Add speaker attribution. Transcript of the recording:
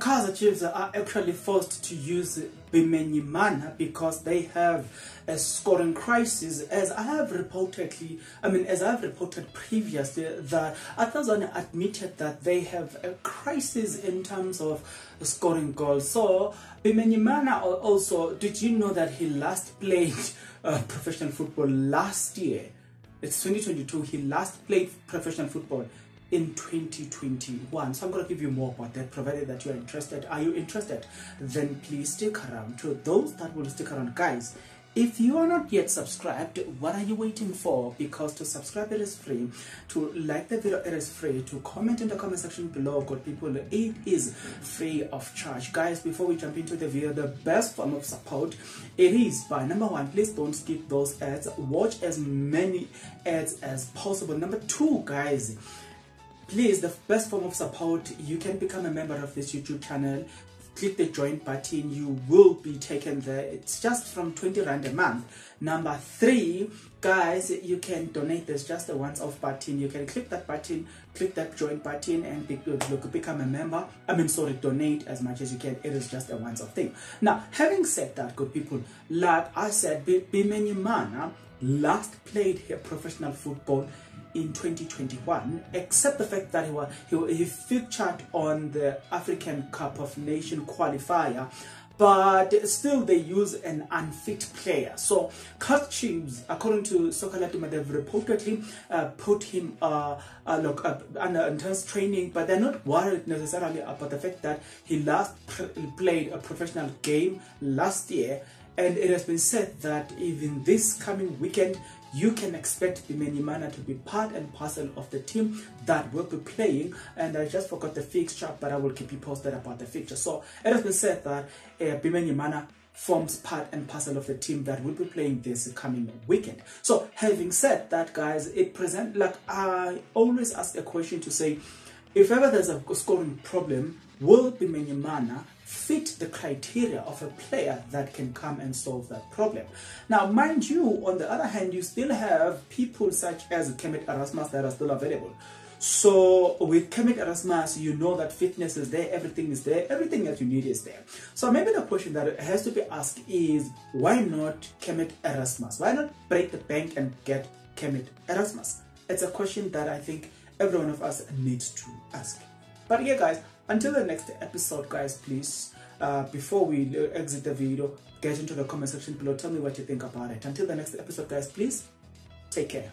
Speaker 1: Chiefs are actually forced to use Bimenyimana because they have a scoring crisis. As I have reportedly, I mean, as I have reported previously, that Arthur Zwane admitted that they have a crisis in terms of scoring goals. So Bimenyimana also, did you know that he last played uh, professional football last year? It's 2022. He last played professional football in 2021. So I'm going to give you more about that, provided that you are interested. Are you interested? Then please stick around. To those that will stick around, guys, if you are not yet subscribed, what are you waiting for? Because to subscribe it is free, to like the video it is free, to comment in the comment section below, good people, it is free of charge. Guys, before we jump into the video, the best form of support, it is by number one, please don't skip those ads, watch as many ads as possible. Number two, guys, please the best form of support you can become a member of this youtube channel. Click the join button you will be taken there. It's just from 20 rand a month. Number three guys you can donate there's just a once off button. You can click that button click that join button and be, look, become a member. I mean sorry donate as much as you can. It is just a once off thing. Now having said that good people like i said bimenyimana last played here professional football in 2021, except the fact that he, was, he, he featured on the African Cup of Nation qualifier but still they use an unfit player. So Kaizer Chiefs, according to Soccer they've reportedly uh, put him uh, uh, look, under intense training, but they're not worried necessarily about the fact that he last played a professional game last year and it has been said that even this coming weekend you can expect Bimenyimana to be part and parcel of the team that will be playing. And I just forgot the fixture, but I will keep you posted about the fixture. So it has been said that uh, Bimenyimana forms part and parcel of the team that will be playing this coming weekend. So having said that, guys, it present like I always ask a question to say, if ever there's a scoring problem, will Bimenyimana fit the criteria of a player that can come and solve that problem. Now, mind you, on the other hand, you still have people such as Kermit Erasmus that are still available. So with Kermit Erasmus, you know that fitness is there, everything is there, everything that you need is there. So maybe the question that has to be asked is, why not Kermit Erasmus? Why not break the bank and get Kermit Erasmus? It's a question that I think every one of us needs to ask. But yeah, guys, until the next episode, guys, please, uh, before we exit the video, get into the comment section below. Tell me what you think about it. Until the next episode, guys, please, take care.